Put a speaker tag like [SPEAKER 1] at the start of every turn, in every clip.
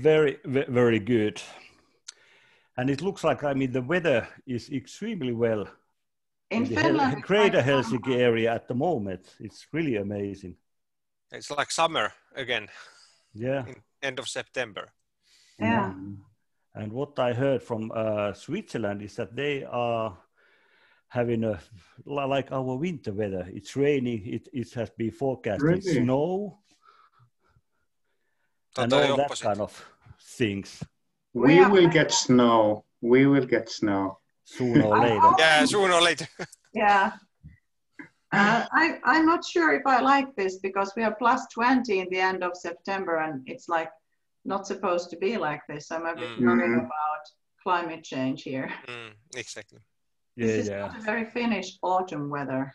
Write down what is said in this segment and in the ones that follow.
[SPEAKER 1] very, very good. And it looks like, I mean, the weather is extremely well
[SPEAKER 2] In
[SPEAKER 1] in the
[SPEAKER 2] Finland,
[SPEAKER 1] Hel-
[SPEAKER 2] it's
[SPEAKER 1] greater
[SPEAKER 2] like
[SPEAKER 1] Helsinki area at the moment. It's really amazing.
[SPEAKER 3] It's like summer again,
[SPEAKER 1] Yeah.
[SPEAKER 3] end of September.
[SPEAKER 2] Yeah.
[SPEAKER 1] And what I heard from uh, Switzerland is that they are having a like our winter weather. It's raining. It, it has been forecasted
[SPEAKER 4] Really?
[SPEAKER 1] snow and
[SPEAKER 3] Totally
[SPEAKER 1] all that
[SPEAKER 3] opposite.
[SPEAKER 1] kind of things
[SPEAKER 2] We
[SPEAKER 4] We will get snow. We will get snow.
[SPEAKER 1] sooner or later.
[SPEAKER 3] Yeah, sooner or later.
[SPEAKER 2] Yeah. Uh, I, I'm not sure if I like this because we are plus 20 in the end of September and it's like not supposed to be like this. I'm a bit
[SPEAKER 3] Mm.
[SPEAKER 2] worried
[SPEAKER 4] Mm.
[SPEAKER 2] about climate change here.
[SPEAKER 3] Mm, exactly.
[SPEAKER 1] Yeah,
[SPEAKER 2] this is
[SPEAKER 1] yeah,
[SPEAKER 2] not a very Finnish autumn weather.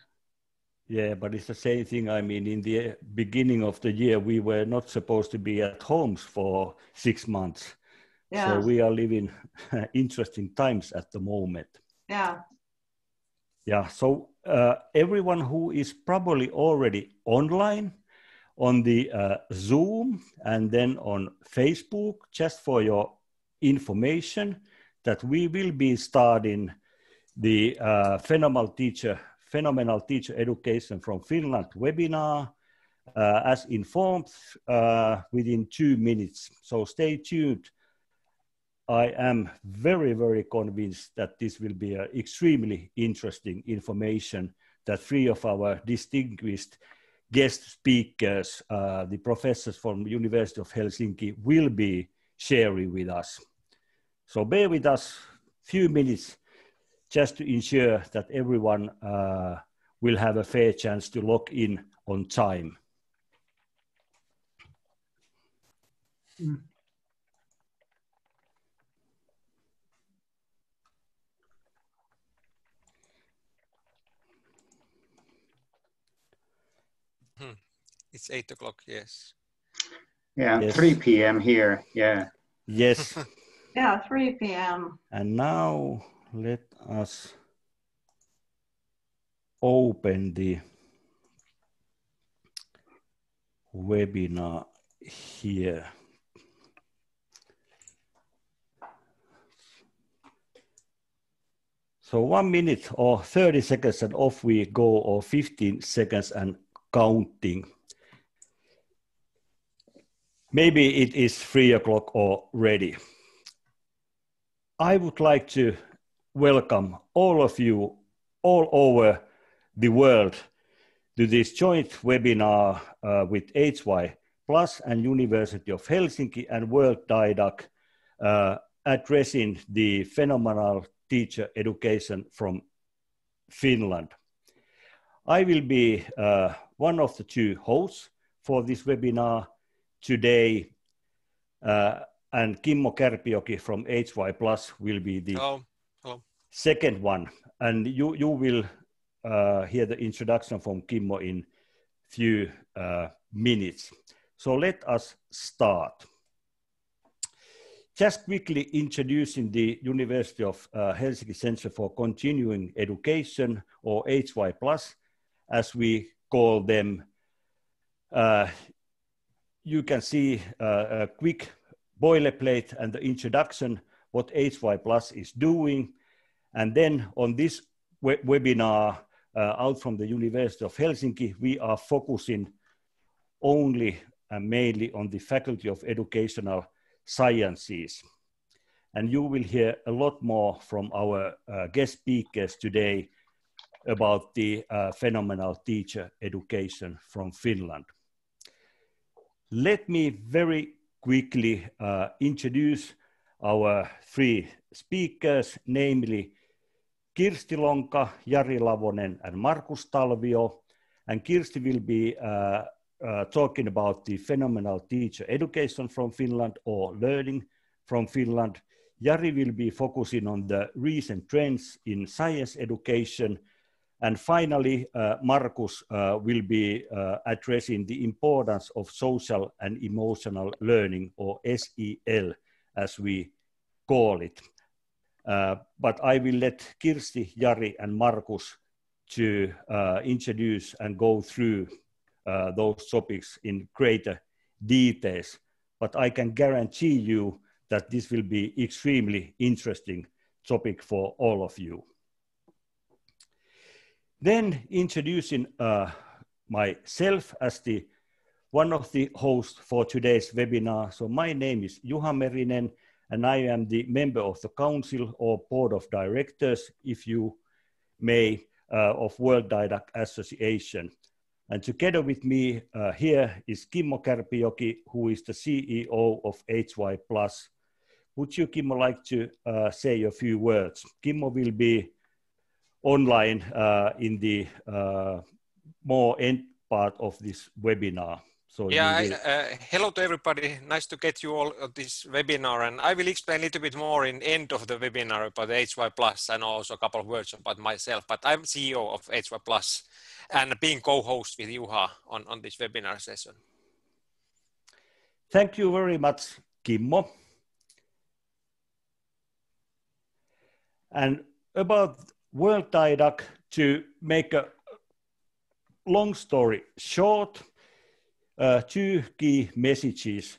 [SPEAKER 1] Yeah. But it's the same thing. I mean, in the beginning of the year, we were not supposed to be at homes for six months.
[SPEAKER 2] Yeah,
[SPEAKER 1] So we are living interesting times at the moment.
[SPEAKER 2] yeah,
[SPEAKER 1] Yeah. So uh, everyone who is probably already online on the uh, Zoom and then on Facebook, just for your information, that we will be starting the uh, phenomenal teacher phenomenal teacher education from Finland webinar uh, as informed uh, within two minutes. So stay tuned. I am very, very convinced that this will be extremely interesting information that three of our distinguished guest speakers, uh, the professors from University of Helsinki, will be sharing with us. So bear with us few minutes just to ensure that everyone uh, will have a fair chance to log in on time.
[SPEAKER 3] It's eight o'clock. Yes.
[SPEAKER 4] Yeah,
[SPEAKER 1] Yes.
[SPEAKER 4] 3 p.m. here. Yeah.
[SPEAKER 1] Yes.
[SPEAKER 2] yeah, 3 p.m.
[SPEAKER 1] And now let us open the webinar here. So one minute or 30 seconds and off we go, or 15 seconds and counting. Maybe it is three o'clock already. I would like to welcome all of you all over the world to this joint webinar uh, with HY Plus and University of Helsinki and World Didac uh, addressing the phenomenal teacher education from Finland. I will be uh, one of the two hosts for this webinar today, uh, and Kimmo Kärpijoki from HY Plus will be the
[SPEAKER 3] Oh,
[SPEAKER 1] second one. And you, you will uh, hear the introduction from Kimmo in few uh, minutes. So let us start. Just quickly introducing the University of uh, Helsinki Center for Continuing Education, or HY Plus, as we call them. Uh, you can see uh, a quick boilerplate and the introduction, what HY Plus is doing. And then on this we webinar uh, out from the University of Helsinki, we are focusing only and mainly on the Faculty of Educational Sciences. And you will hear a lot more from our uh, guest speakers today about the uh, phenomenal teacher education from Finland. Let me very quickly uh, introduce our three speakers, namely Kirsti Lonka, Jari Lavonen, and Markus Talvio. And Kirsti will be uh, uh, talking about the phenomenal teacher education from Finland or learning from Finland. Jari will be focusing on the recent trends in science education. And finally, uh, Markus uh, will be uh, addressing the importance of social and emotional learning, or SEL, as we call it. Uh, but I will let Kirsti, Jari, and Markus to uh, introduce and go through uh, those topics in greater details. but I can guarantee you that this will be extremely interesting topic for all of you. Then introducing uh, myself as the one of the hosts for today's webinar. So my name is Juha Merinen, and I am the member of the council or board of directors, if you may, uh, of Worlddidac Association. And together with me uh, here is Kimmo Kärpijoki, who is the CEO of HY Plus. Would you, Kimmo, like to uh, say a few words? Kimmo will be online uh, in the uh, more end part of this webinar.
[SPEAKER 3] So yeah, will... uh, hello to everybody. Nice to get you all on this webinar. And I will explain a little bit more in end of the webinar about HY Plus and also a couple of words about myself. But I'm CEO of HY Plus and being co-host with Juha on, on this webinar session.
[SPEAKER 1] Thank you very much, Kimmo. And about Worlddidac, to make a long story short, uh, two key messages.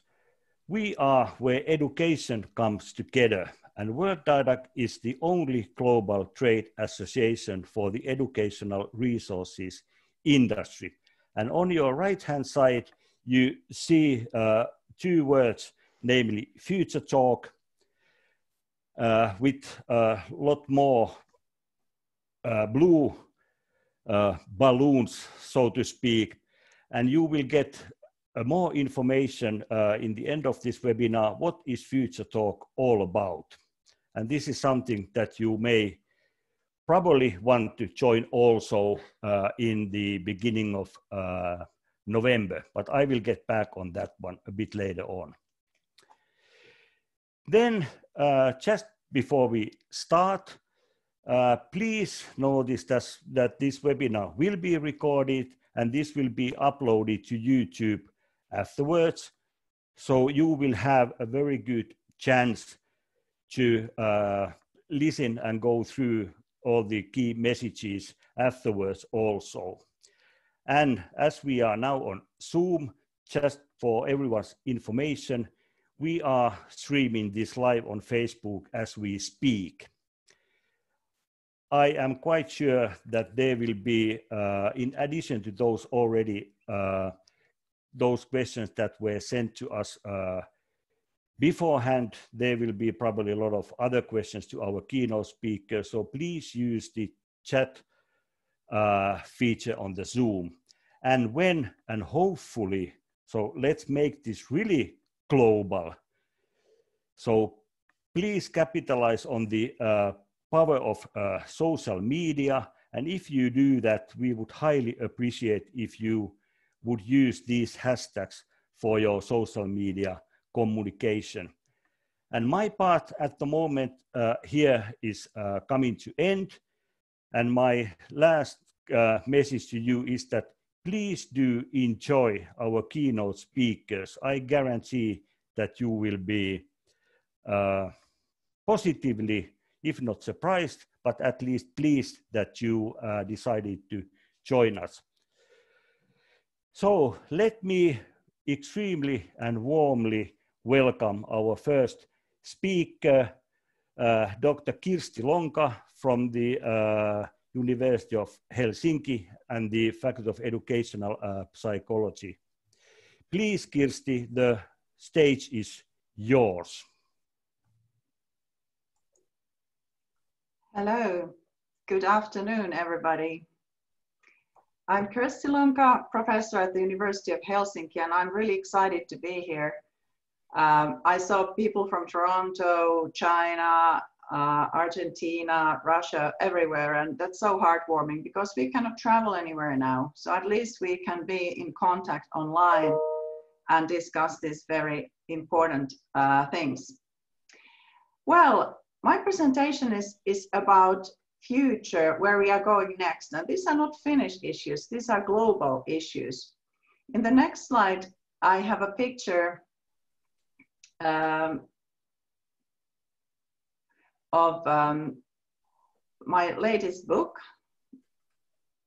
[SPEAKER 1] We are where education comes together, and Worlddidac is the only global trade association for the educational resources industry. And on your right-hand side, you see uh, two words, namely future talk, uh, with a lot more uh, blue uh, balloons, so to speak, and you will get uh, more information uh, in the end of this webinar, what is Future Talk all about? And this is something that you may probably want to join also uh, in the beginning of uh, November, but I will get back on that one a bit later on. Then uh, just before we start, uh, please notice that, that this webinar will be recorded and this will be uploaded to YouTube afterwards. So you will have a very good chance to uh, listen and go through all the key messages afterwards also. And as we are now on Zoom, just for everyone's information, we are streaming this live on Facebook as we speak. I am quite sure that there will be, uh, in addition to those already, uh, those questions that were sent to us uh, beforehand, there will be probably a lot of other questions to our keynote speaker. So please use the chat uh, feature on the Zoom. And when and hopefully, so let's make this really global. So please capitalize on the uh, power of uh, social media. And if you do that, we would highly appreciate if you would use these hashtags for your social media communication. And my part at the moment uh, here is uh, coming to end. And my last uh, message to you is that please do enjoy our keynote speakers. I guarantee that you will be uh, positively if not surprised, but at least pleased that you uh, decided to join us. So let me extremely and warmly welcome our first speaker, uh, Dr. Kirsti Lonka from the uh, University of Helsinki and the Faculty of Educational uh, Psychology. Please, Kirsti, the stage is yours.
[SPEAKER 2] Hello, good afternoon, everybody. I'm Kirsti Lonka, professor at the University of Helsinki, and I'm really excited to be here. Um, I saw people from Toronto, China, uh, Argentina, Russia, everywhere, and that's so heartwarming because we cannot travel anywhere now. So at least we can be in contact online and discuss these very important uh, things. Well, my presentation is, is about future, where we are going next. And these are not Finnish issues, these are global issues. In the next slide, I have a picture um, of um, my latest book.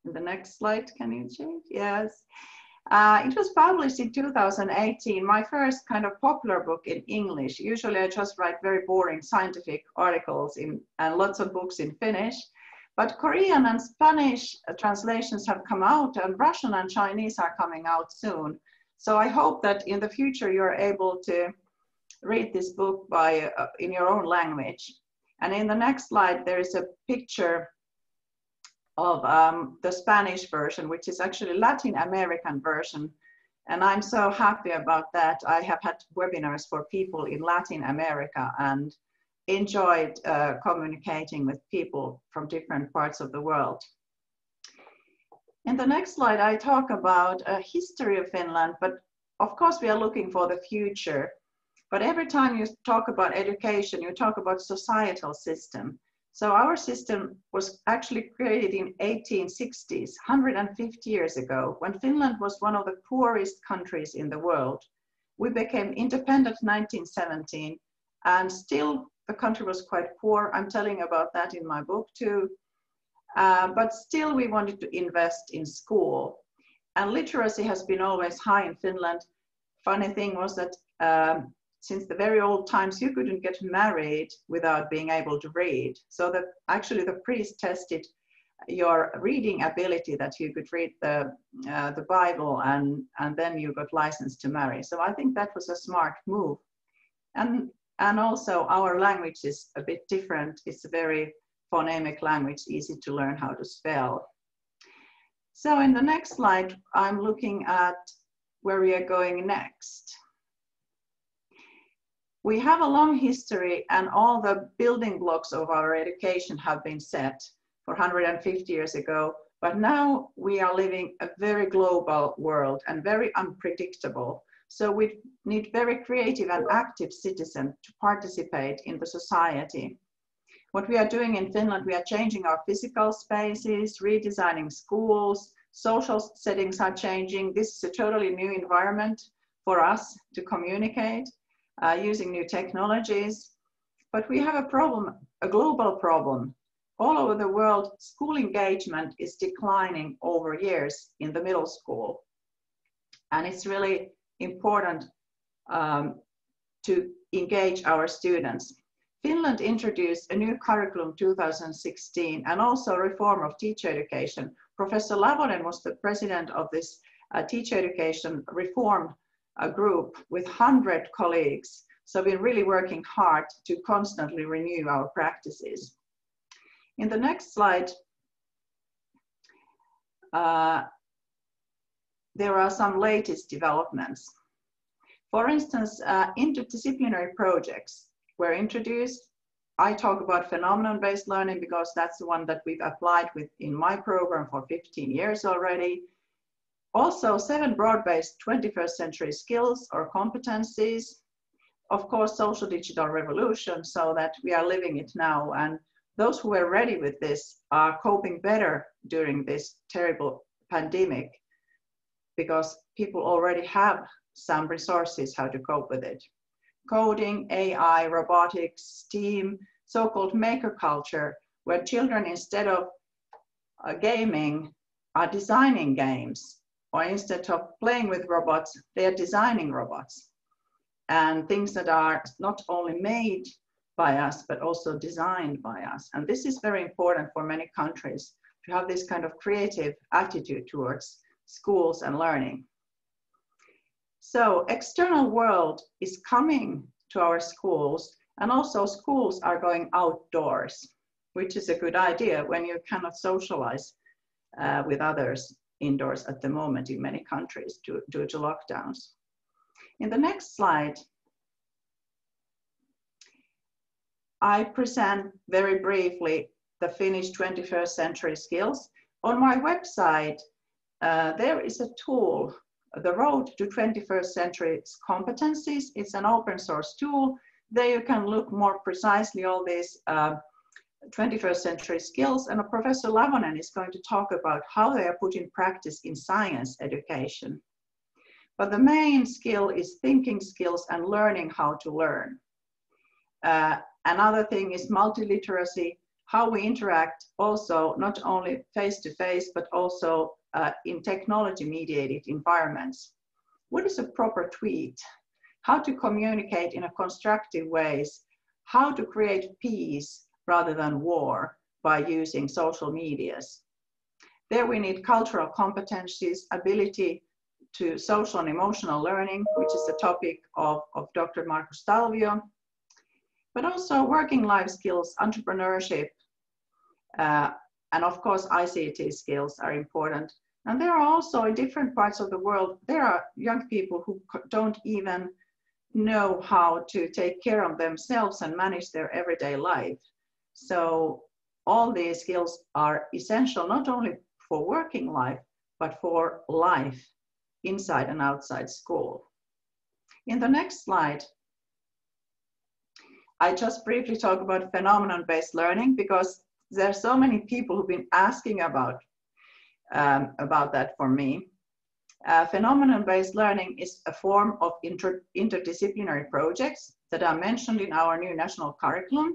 [SPEAKER 2] In the next slide, can you change? Yes. Uh, it was published in 2018, my first kind of popular book in English. Usually I just write very boring scientific articles in, and lots of books in Finnish. But Korean and Spanish uh, translations have come out and Russian and Chinese are coming out soon. So I hope that in the future you're able to read this book by, uh, in your own language. And in the next slide, there is a picture of um, the Spanish version, which is actually Latin American version. And I'm so happy about that. I have had webinars for people in Latin America and enjoyed uh, communicating with people from different parts of the world. In the next slide, I talk about a history of Finland, but of course we are looking for the future. But every time you talk about education, you talk about societal system. So our system was actually created in 1860s, 150 years ago, when Finland was one of the poorest countries in the world. We became independent 1917, and still the country was quite poor. I'm telling about that in my book too. Uh, but still we wanted to invest in school. And literacy has been always high in Finland. Funny thing was that um, since the very old times, you couldn't get married without being able to read. So that actually the priest tested your reading ability that you could read the, uh, the Bible and, and then you got licensed to marry. So I think that was a smart move. And, and also our language is a bit different. It's a very phonemic language, easy to learn how to spell. So in the next slide, I'm looking at where we are going next. We have a long history and all the building blocks of our education have been set for 150 years ago, but now we are living a very global world and very unpredictable. So we need very creative and active citizens to participate in the society. What we are doing in Finland, we are changing our physical spaces, redesigning schools, social settings are changing. This is a totally new environment for us to communicate uh, using new technologies. But we have a problem, a global problem. All over the world, school engagement is declining over years in the middle school. And it's really important um, to engage our students. Finland introduced a new curriculum 2016 and also reform of teacher education. Professor Lavonen was the president of this uh, teacher education reform a group with 100 colleagues. So we're really working hard to constantly renew our practices. In the next slide, uh, there are some latest developments. For instance, uh, interdisciplinary projects were introduced. I talk about phenomenon-based learning because that's the one that we've applied with in my program for 15 years already. Also, seven broad-based 21st century skills or competencies. Of course, social digital revolution, so that we are living it now. And those who are ready with this are coping better during this terrible pandemic because people already have some resources how to cope with it. Coding, AI, robotics, STEAM, so-called maker culture, where children, instead of uh, gaming, are designing games or instead of playing with robots, they are designing robots and things that are not only made by us, but also designed by us. And this is very important for many countries to have this kind of creative attitude towards schools and learning. So external world is coming to our schools and also schools are going outdoors, which is a good idea when you cannot socialize uh, with others indoors at the moment in many countries due, due to lockdowns. In the next slide, I present very briefly the Finnish 21st century skills. On my website, uh, there is a tool, the Road to 21st Century Competencies. It's an open source tool. There you can look more precisely all these uh, 21st century skills. And Professor Lavonen is going to talk about how they are put in practice in science education. But the main skill is thinking skills and learning how to learn. Uh, another thing is multiliteracy, how we interact also not only face to face, but also uh, in technology mediated environments. What is a proper tweet? How to communicate in a constructive ways? How to create peace rather than war by using social medias? There we need cultural competencies, ability to social and emotional learning, which is the topic of, of Dr. Markus Talvio, but also working life skills, entrepreneurship, uh, and of course ICT skills are important. And there are also in different parts of the world, there are young people who don't even know how to take care of themselves and manage their everyday life. So all these skills are essential not only for working life, but for life inside and outside school. In the next slide, I just briefly talk about phenomenon-based learning because there are so many people who've been asking about, um, about that for me. Uh, phenomenon-based learning is a form of inter interdisciplinary projects that are mentioned in our new national curriculum.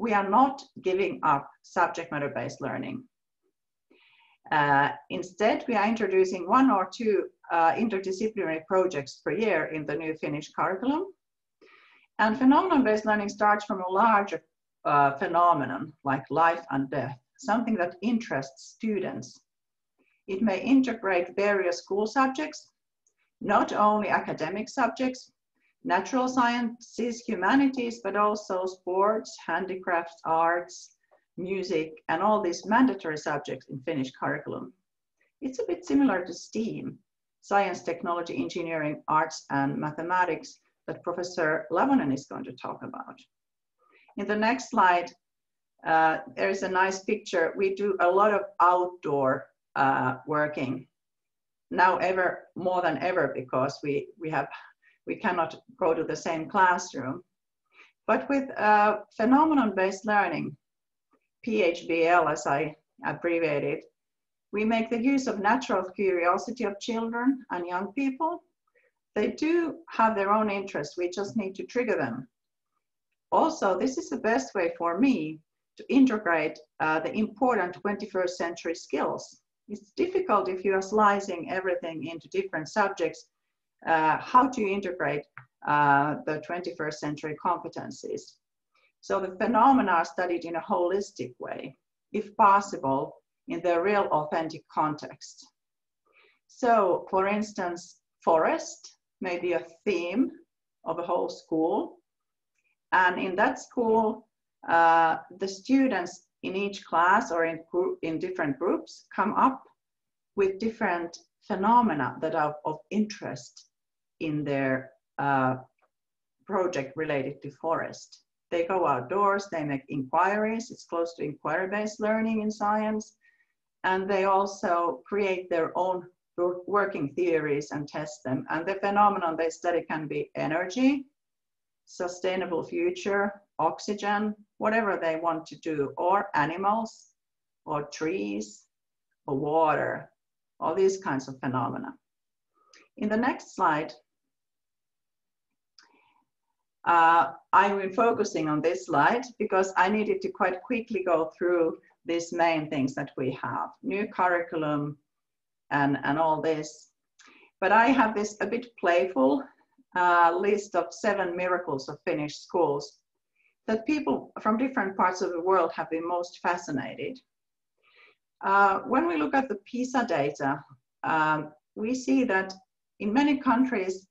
[SPEAKER 2] We are not giving up subject matter-based learning. Uh, instead, we are introducing one or two uh, interdisciplinary projects per year in the new Finnish curriculum. And phenomenon-based learning starts from a larger uh, phenomenon like life and death, something that interests students. It may integrate various school subjects, not only academic subjects, natural sciences, humanities, but also sports, handicrafts, arts, music, and all these mandatory subjects in Finnish curriculum. It's a bit similar to STEAM, science, technology, engineering, arts, and mathematics, that Professor Lavonen is going to talk about. In the next slide, uh, there is a nice picture. We do a lot of outdoor uh, working now ever more than ever because we, we, have, we cannot go to the same classroom. But with uh, phenomenon-based learning, PHBL as I abbreviated, we make the use of natural curiosity of children and young people they do have their own interests. We just need to trigger them. Also, this is the best way for me to integrate uh, the important 21st century skills. It's difficult if you are slicing everything into different subjects. Uh, how to integrate uh, the 21st century competencies? So the phenomena are studied in a holistic way, if possible, in the real authentic context. So, for instance, forest may be a theme of a whole school. And in that school, uh, the students in each class or in, group, in different groups come up with different phenomena that are of interest in their uh, project related to forest. They go outdoors, they make inquiries, it's close to inquiry-based learning in science, and they also create their own working theories and test them. And the phenomenon they study can be energy, sustainable future, oxygen, whatever they want to do, or animals, or trees, or water, all these kinds of phenomena. In the next slide, uh, I've been focusing on this slide because I needed to quite quickly go through these main things that we have. New curriculum, and, and all this. But I have this a bit playful uh, list of seven miracles of Finnish schools that people from different parts of the world have been most fascinated. Uh, when we look at the PISA data, um, we see that in many countries,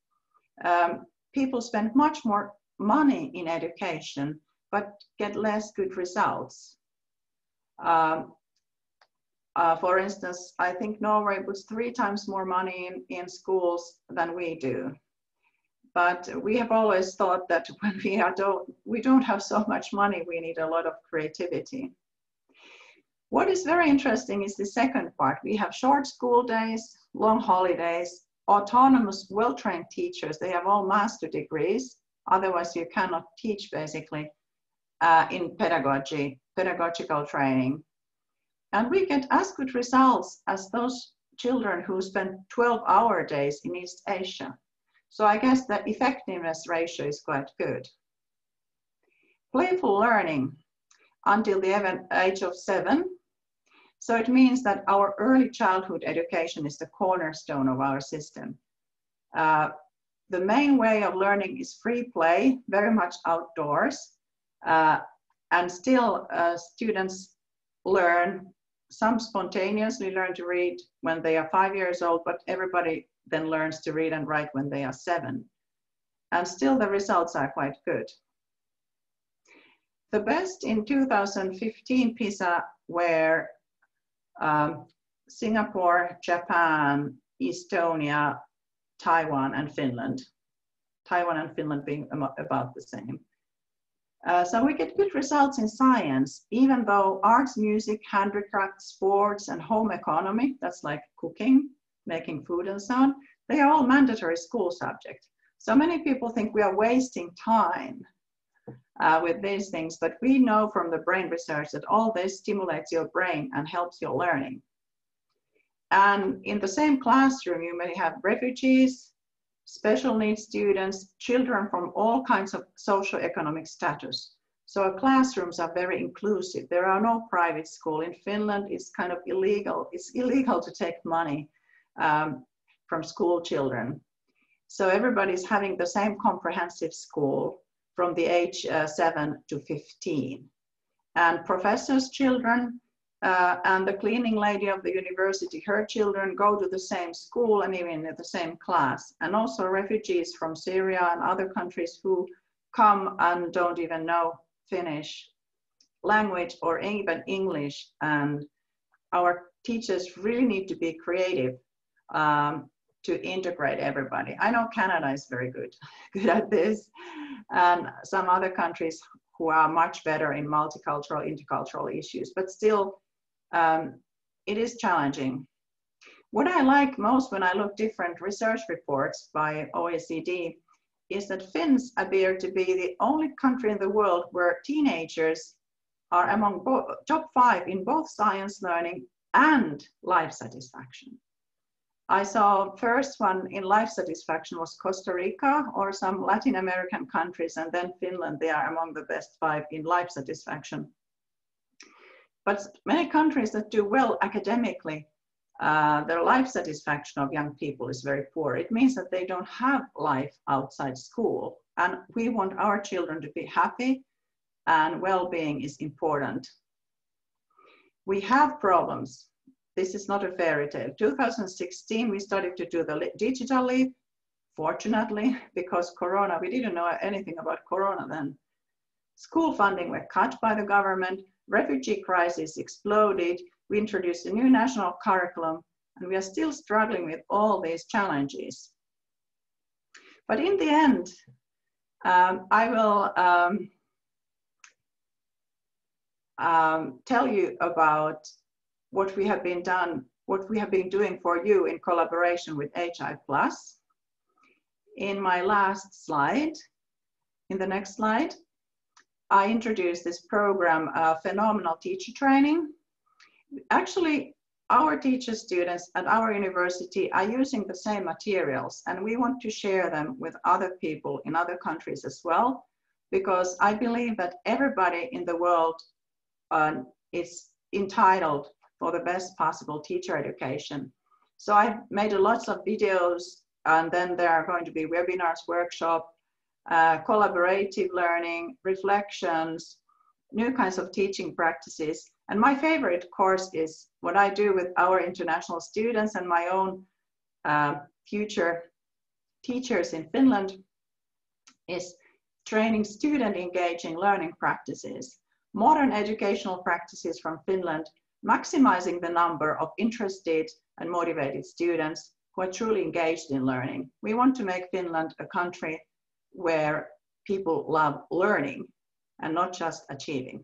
[SPEAKER 2] um, people spend much more money in education, but get less good results. Um, uh, for instance, I think Norway puts three times more money in, in schools than we do. But we have always thought that when we, are don't, we don't have so much money, we need a lot of creativity. What is very interesting is the second part. We have short school days, long holidays, autonomous, well-trained teachers. They have all master degrees. Otherwise, you cannot teach basically uh, in pedagogy, pedagogical training. And we get as good results as those children who spend 12 hour days in East Asia. So I guess the effectiveness ratio is quite good. Playful learning until the age of seven. So it means that our early childhood education is the cornerstone of our system. Uh, the main way of learning is free play, very much outdoors. Uh, and still uh, students learn, some spontaneously learn to read when they are five years old, but everybody then learns to read and write when they are seven. And still the results are quite good. The best in 2015 PISA were um, Singapore, Japan, Estonia, Taiwan, and Finland. Taiwan and Finland being about the same. Uh, so we get good results in science, even though arts, music, handicraft, sports, and home economy, that's like cooking, making food and so on, they are all mandatory school subjects. So many people think we are wasting time uh, with these things, but we know from the brain research that all this stimulates your brain and helps your learning. And in the same classroom, you may have refugees, special needs students, children from all kinds of socio-economic status. So our classrooms are very inclusive. There are no private school. In Finland, it's kind of illegal. It's illegal to take money um, from school children. So everybody's having the same comprehensive school from the age uh, 7 to 15. And professors' children uh, and the cleaning lady of the university, her children go to the same school and even in the same class. And also refugees from Syria and other countries who come and don't even know Finnish language or even English. And our teachers really need to be creative um, to integrate everybody. I know Canada is very good, good at this, and some other countries who are much better in multicultural, intercultural issues, but still, um, it is challenging. What I like most when I look different research reports by OECD is that Finns appear to be the only country in the world where teenagers are among top five in both science learning and life satisfaction. I saw first one in life satisfaction was Costa Rica or some Latin American countries, and then Finland. They are among the best five in life satisfaction. But many countries that do well academically, uh, their life satisfaction of young people is very poor. It means that they don't have life outside school. And we want our children to be happy, and well being is important. We have problems this is not a fairy tale. 2016, we started to do the digital leap, fortunately, because Corona, we didn't know anything about Corona then. School funding were cut by the government, refugee crisis exploded, we introduced a new national curriculum, and we are still struggling with all these challenges. But in the end, um, I will um, um, tell you about what we have been done, what we have been doing for you in collaboration with HY Plus. In my last slide, in the next slide, I introduced this program, uh, Phenomenal Teacher Training. Actually, our teacher students at our university are using the same materials and we want to share them with other people in other countries as well because I believe that everybody in the world uh, is entitled for the best possible teacher education. So I've made lots of videos and then there are going to be webinars, workshop, uh, collaborative learning, reflections, new kinds of teaching practices. And my favorite course is what I do with our international students and my own uh, future teachers in Finland is training student engaging learning practices, modern educational practices from Finland maximizing the number of interested and motivated students who are truly engaged in learning. We want to make Finland a country where people love learning and not just achieving.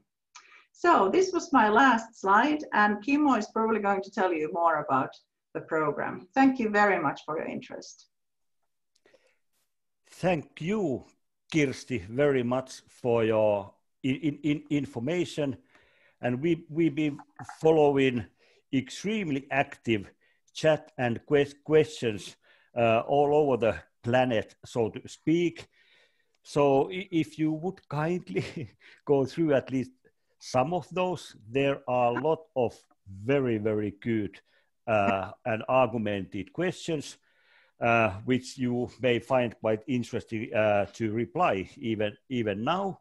[SPEAKER 2] So this was my last slide and Kimmo is probably going to tell you more about the program. Thank you very much for your interest.
[SPEAKER 1] Thank you, Kirsti, very much for your in, in, information and we we've been following extremely active chat and quest questions uh, all over the planet, so to speak. So if you would kindly go through at least some of those, there are a lot of very, very good uh, and argumented questions, uh, which you may find quite interesting uh, to reply even, even now.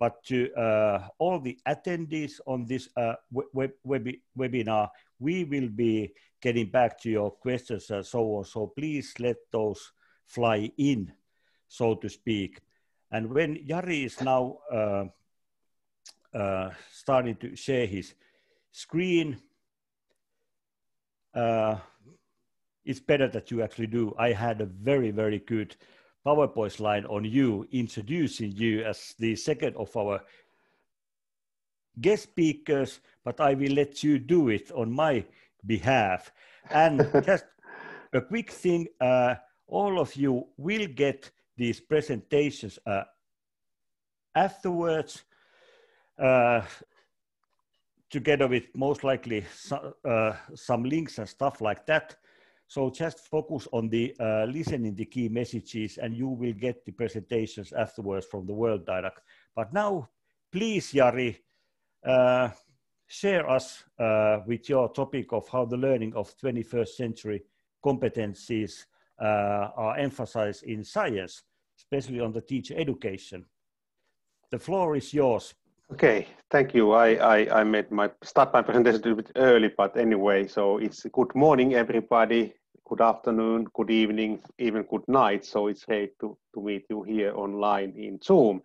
[SPEAKER 1] But to uh, all the attendees on this uh, web, web, webinar, we will be getting back to your questions and so on. So please let those fly in, so to speak. And when Jari is now uh, uh, starting to share his screen, uh, it's better that you actually do. I had a very, very good PowerPoint slide on you, introducing you as the second of our guest speakers, but I will let you do it on my behalf. And just a quick thing, uh, all of you will get these presentations uh, afterwards, uh, together with most likely some, uh, some links and stuff like that. So just focus on the uh, listening the key messages and you will get the presentations afterwards from the Worlddidac. But now, please, Jari, uh, share us uh, with your topic of how the learning of 21st century competencies Uh, are emphasized in science, especially on the teacher education. The floor is yours.
[SPEAKER 5] Okay, thank you. I, I, I made my start my presentation a little bit early, but anyway, so it's good morning, everybody. Good afternoon, good evening, even good night. So it's great to, to meet you here online in Zoom.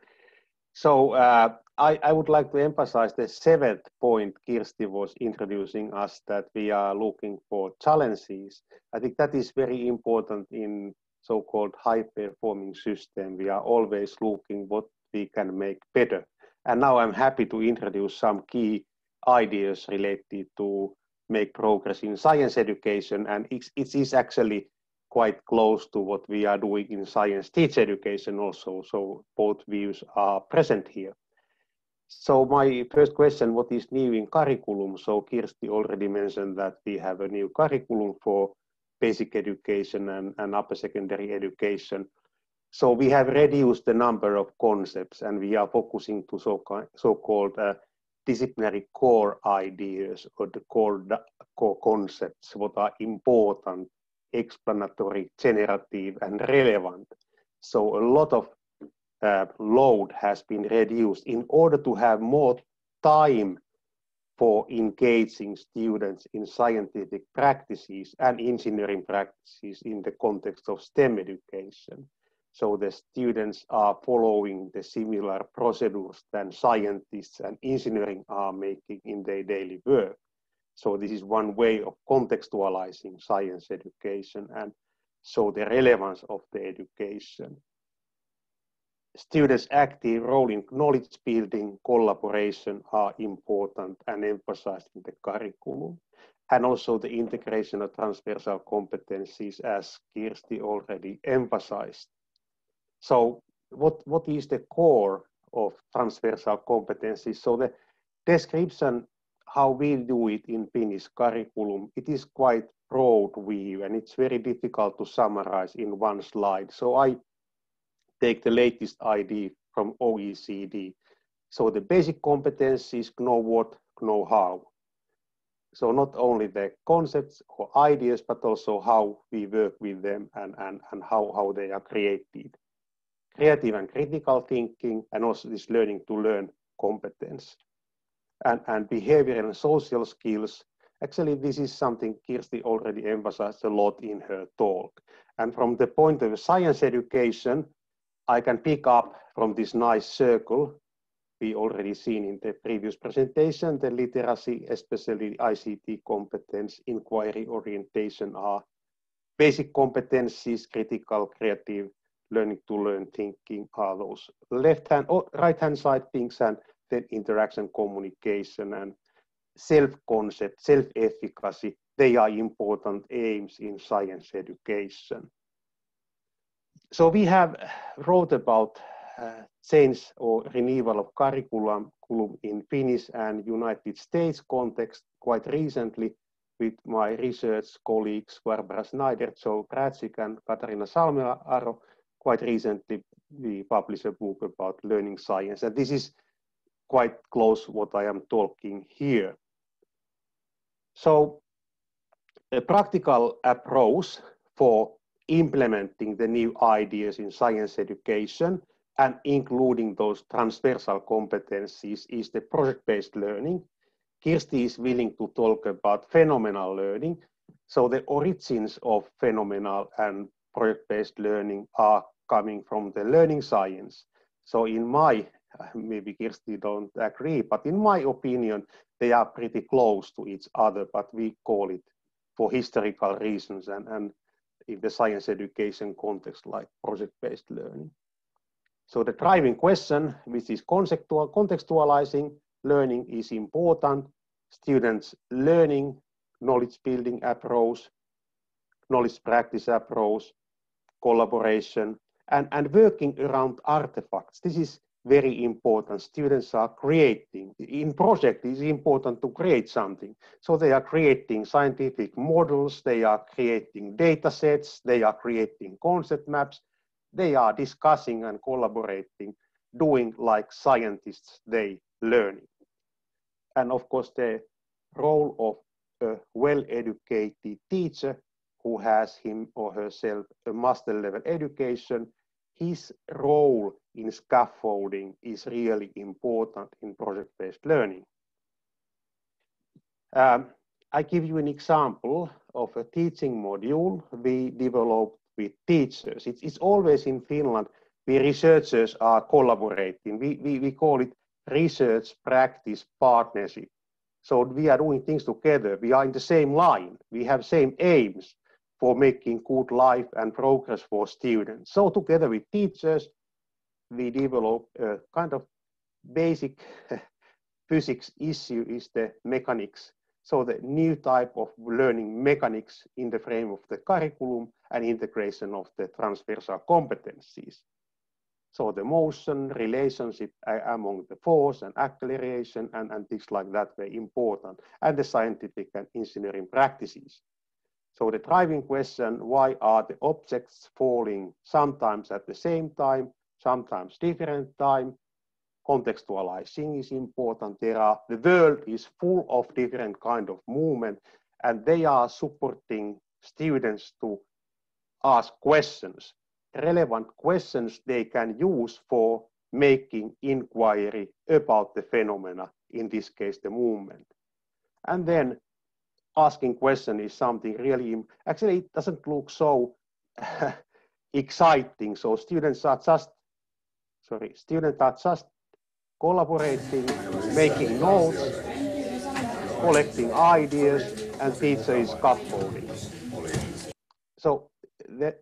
[SPEAKER 5] So uh, I, I would like to emphasize the seventh point Kirsti was introducing us that we are looking for challenges. I think that is very important in so-called high performing system. We are always looking what we can make better and now I'm happy to introduce some key ideas related to make progress in science education. And it is actually quite close to what we are doing in science teach education also. So both views are present here. So my first question, what is new in curriculum? So Kirsti already mentioned that we have a new curriculum for basic education and, and upper secondary education. So we have reduced the number of concepts and we are focusing to so, so-called uh, disciplinary core ideas or the core, core concepts, what are important, explanatory, generative, and relevant. So a lot of uh, load has been reduced in order to have more time for engaging students in scientific practices and engineering practices in the context of STEM education. So the students are following the similar procedures than scientists and engineering are making in their daily work. So this is one way of contextualizing science education and so the relevance of the education. Students' active role in knowledge building, collaboration are important and emphasized in the curriculum. And also the integration of transversal competencies as Kirsti already emphasized. So what, what is the core of transversal competencies? So the description, how we do it in Finnish curriculum, it is quite broad view and it's very difficult to summarize in one slide. So I take the latest idea from OECD. So the basic competencies, know what, know how. So not only the concepts or ideas, but also how we work with them and, and, and how, how they are created creative and critical thinking, and also this learning to learn competence. And, and behavioral and social skills, actually this is something Kirsti already emphasized a lot in her talk. And from the point of science education, I can pick up from this nice circle we already seen in the previous presentation, the literacy, especially ICT competence, inquiry orientation are basic competencies, critical, creative, learning to learn thinking are those left hand or right hand side things and then interaction communication and self concept self efficacy they are important aims in science education. So we have wrote about uh, change or renewal of curriculum in Finnish and United States context quite recently with my research colleagues Barbara Schneider, Joe Krajcik and Katariina Salmela-Aro quite recently we published a book about learning science, and this is quite close what I am talking here. So a practical approach for implementing the new ideas in science education and including those transversal competencies is the project-based learning. Kirsti is willing to talk about phenomenal learning. So the origins of phenomenal and project-based learning are coming from the learning science. So in my, maybe Kirsti don't agree, but in my opinion, they are pretty close to each other, but we call it for historical reasons and, and in the science education context like project-based learning. So the driving question, which is conceptual, contextualizing learning is important. Students learning knowledge building approach, knowledge practice approach, collaboration, and, and working around artifacts. This is very important. Students are creating. In project, it's important to create something. So they are creating scientific models, they are creating data sets, they are creating concept maps, they are discussing and collaborating, doing like scientists, they learning. And of course, the role of a well-educated teacher who has him or herself a master level education his role in scaffolding is really important in project-based learning. Um, I give you an example of a teaching module we developed with teachers. It's, it's always in Finland, we researchers are collaborating. We, we, we call it research practice partnership. So we are doing things together. We are in the same line. We have same aims for making good life and progress for students. So together with teachers, we develop a kind of basic physics issue is the mechanics. So the new type of learning mechanics in the frame of the curriculum and integration of the transversal competencies. So the motion, relationship among the force and acceleration and, and things like that were important and the scientific and engineering practices. So the driving question, why are the objects falling sometimes at the same time, sometimes different time? Contextualizing is important. There are, the world is full of different kind of movement and they are supporting students to ask questions, relevant questions they can use for making inquiry about the phenomena, in this case, the movement. And then asking question is something really, actually it doesn't look so exciting. So students are just, sorry, students are just collaborating, making notes, collecting ideas, and teacher is scaffolding. So that,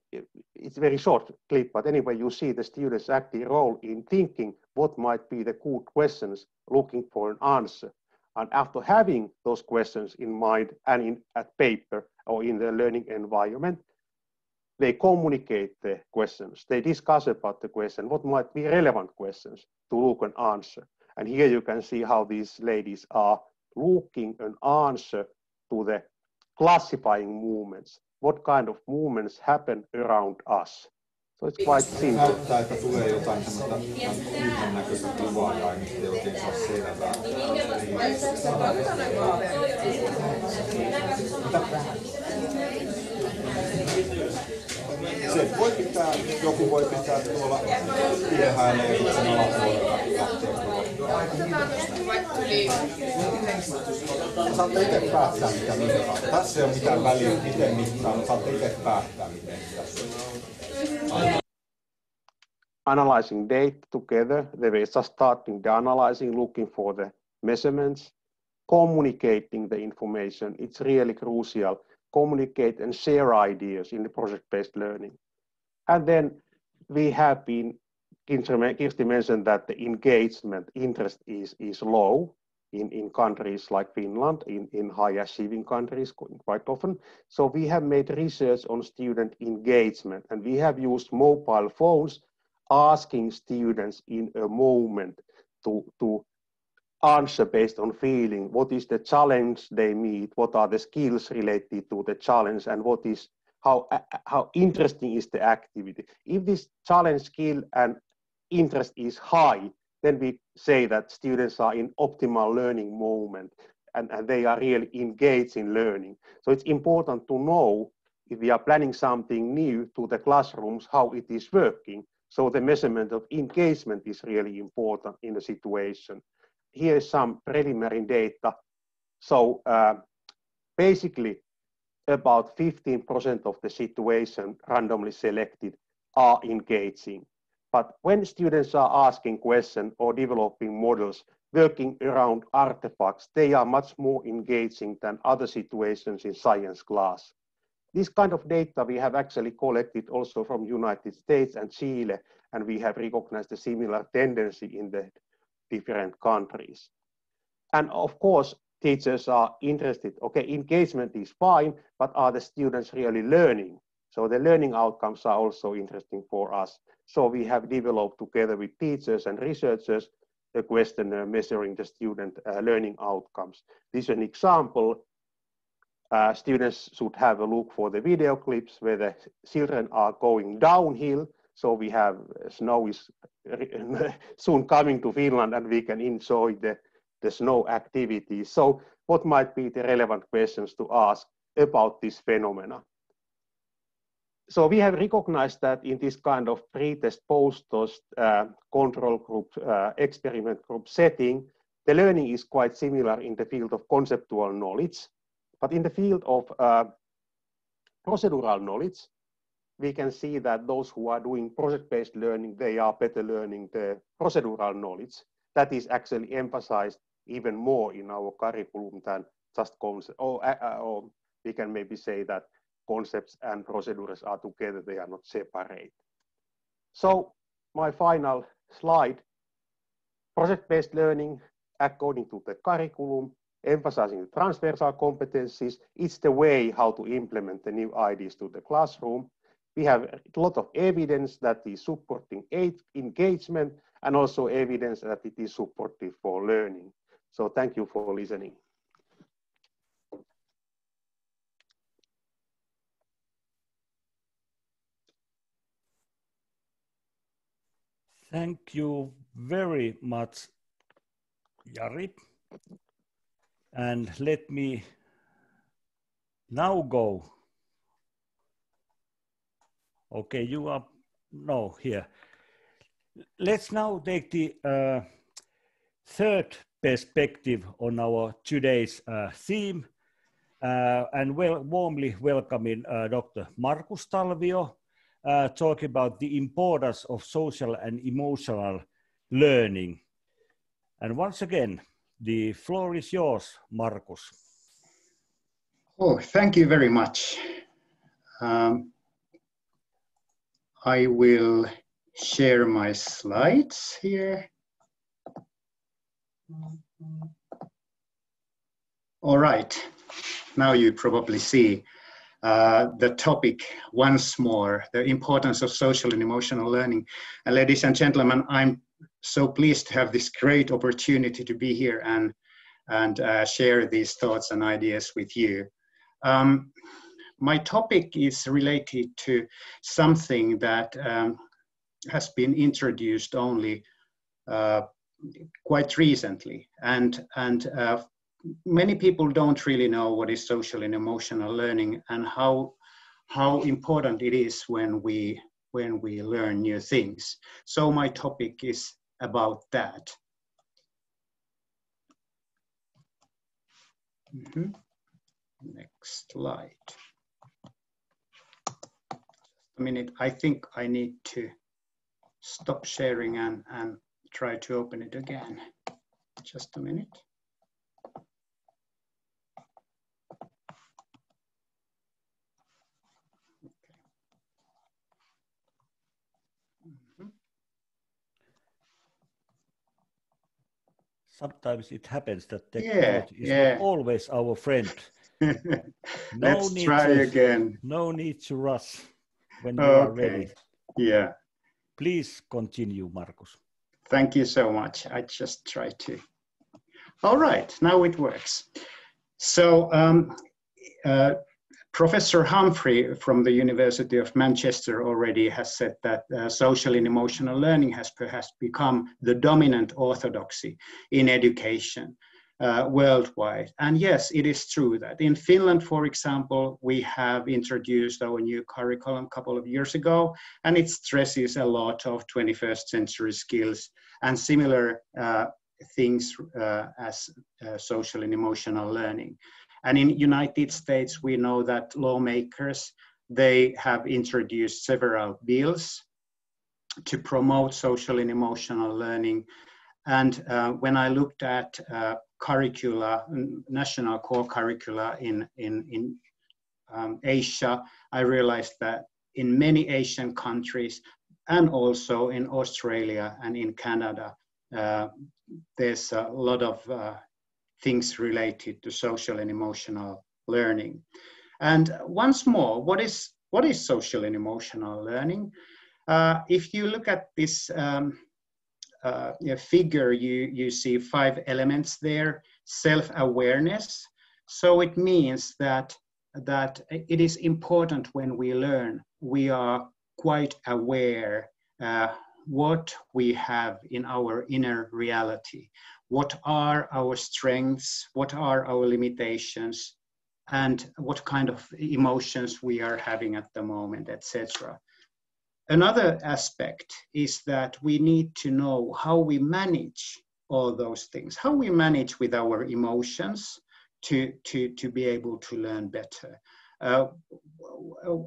[SPEAKER 5] it's very short clip, but anyway, you see the students' active role in thinking what might be the good questions, looking for an answer. And after having those questions in mind and in at paper or in the learning environment, they communicate the questions. They discuss about the question, what might be relevant questions to look and answer. And here you can see how these ladies are looking an answer to the classifying movements. What kind of movements happen around us? So it's quite simple. Näyttää, että tulee jotain semmoista näköistä kuvaa ja ei oikein saa selvää. Se voi pitää, joku voi pitää tuolla ylhäällä ja sen alapuolella Saatte itse päättää, mitä mittaa. Tässä ei ole mitään väliä, miten mittaa, mutta saatte itse päättää, miten tässä Analyzing data together, they were just starting the analyzing, looking for the measurements, communicating the information. It's really crucial. Communicate and share ideas in the project-based learning. And then we have been, Kirsti mentioned that the engagement interest is, is low in, in countries like Finland, in, in high achieving countries quite often. So we have made research on student engagement and we have used mobile phones asking students in a moment to, to answer based on feeling what is the challenge they meet what are the skills related to the challenge and what is how how interesting is the activity if this challenge skill and interest is high then we say that students are in optimal learning moment and, and they are really engaged in learning. So it's important to know if we are planning something new to the classrooms, how it is working. So the measurement of engagement is really important in the situation. Here is some preliminary data. So uh, basically, about 15% of the situation randomly selected are engaging. But when students are asking questions or developing models, working around artifacts, they are much more engaging than other situations in science class. This kind of data we have actually collected also from United States and Chile, and we have recognized a similar tendency in the different countries. And of course, teachers are interested, okay, engagement is fine, but are the students really learning? So the learning outcomes are also interesting for us. So we have developed together with teachers and researchers a questionnaire measuring the student uh, learning outcomes. This is an example. Uh, students should have a look for the video clips where the children are going downhill. So we have uh, snow is soon coming to Finland and we can enjoy the, the snow activities. So what might be the relevant questions to ask about this phenomena? so we have recognized that in this kind of pre-test, post-test uh, control group, uh, experiment group setting, the learning is quite similar in the field of conceptual knowledge. But in the field of uh, procedural knowledge, we can see that those who are doing project-based learning, they are better learning the procedural knowledge. That is actually emphasized even more in our curriculum than just concepts, or, uh, uh, or we can maybe say that concepts and procedures are together, they are not separate. So my final slide, project-based learning according to the curriculum, emphasizing the transversal competencies, it's the way how to implement the new ideas to the classroom. We have a lot of evidence that is supporting engagement and also evidence that it is supportive for learning. So thank you for listening.
[SPEAKER 1] Thank you very much, Jari. And let me now go. Okay, you are no here. Let's now take the uh, third perspective on our today's uh, theme uh, and well, warmly welcoming uh, Dr. Markus Talvio, uh, talk about the importance of social and emotional learning. And once again, the floor is yours, Markus.
[SPEAKER 4] Oh, thank you very much. Um, I will share my slides here. All right, now you probably see uh, the topic once more, the importance of social and emotional learning. And ladies and gentlemen, I'm so pleased to have this great opportunity to be here and, and uh, share these thoughts and ideas with you. Um, my topic is related to something that um, has been introduced only uh, quite recently. And, and uh, many people don't really know what is social and emotional learning and how how important it is when we when we learn new things. So my topic is about that. Mm -hmm. Next slide. Just a minute. I think I need to stop sharing and, and try to open it again. Just a minute.
[SPEAKER 1] Sometimes it happens that technology yeah, is yeah. not always our friend.
[SPEAKER 4] no Let's need try to, again.
[SPEAKER 1] No need to rush when you okay. are ready.
[SPEAKER 4] Yeah.
[SPEAKER 1] Please continue, Markus.
[SPEAKER 4] Thank you so much. I just try to. All right, now it works. So um, uh, Professor Humphrey from the University of Manchester already has said that uh, social and emotional learning has perhaps become the dominant orthodoxy in education. uh, worldwide. And yes, it is true that in Finland, for example, we have introduced our new curriculum a couple of years ago, and it stresses a lot of 21st century skills and similar uh, things uh, as uh, social and emotional learning. And in United States, we know that lawmakers, they have introduced several bills to promote social and emotional learning. And uh, when I looked at uh, curricula, national core curricula in, in, in um, Asia, I realized that in many Asian countries and also in Australia and in Canada, uh, there's a lot of uh, things related to social and emotional learning. And once more, what is, what is social and emotional learning? Uh, if you look at this um, uh, figure, you, you see five elements there. Self-awareness. So it means that, that it is important when we learn, we are quite aware uh, what we have in our inner reality. What are our strengths? What are our limitations? And what kind of emotions we are having at the moment, etc. Another aspect is that we need to know how we manage all those things, how we manage with our emotions to, to, to be able to learn better. Uh,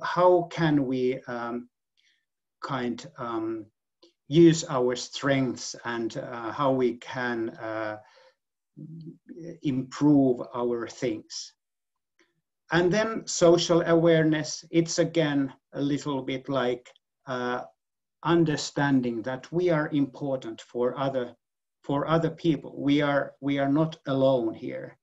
[SPEAKER 4] how can we um, kind um, use our strengths and uh, how we can uh, improve our things. And then social awareness, it's again a little bit like uh, understanding that we are important for other for other people. We are we are not alone here.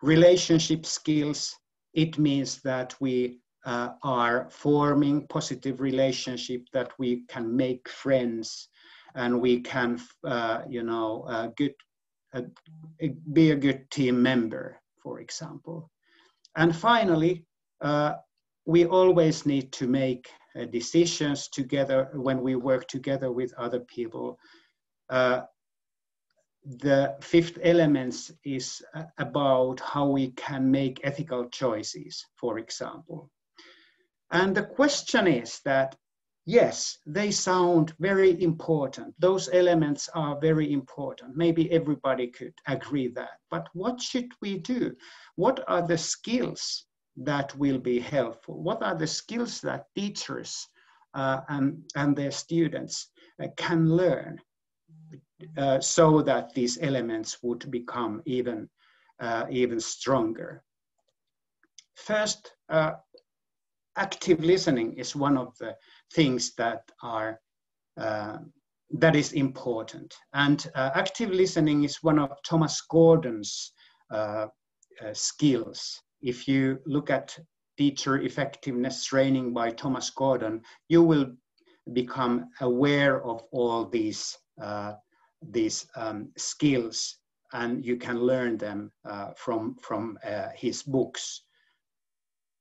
[SPEAKER 4] Relationship skills. It means that we uh, are forming positive relationship that we can make friends and we can uh, you know uh, good be a good team member for example and finally uh, we always need to make uh, decisions together when we work together with other people. Uh, the fifth element is uh, about how we can make ethical choices, for example. And the question is that, yes, they sound very important. Those elements are very important. Maybe everybody could agree that. But what should we do? What are the skills that will be helpful? What are the skills that teachers uh, and, and their students uh, can learn uh, so that these elements would become even, uh, even stronger? First, uh, active listening is one of the things that are uh, that is important. And active listening is one of Thomas Gordon's skills if you look at teacher effectiveness training by Thomas Gordon, you will become aware of all these, uh, these um, skills and you can learn them uh, from, from uh, his books.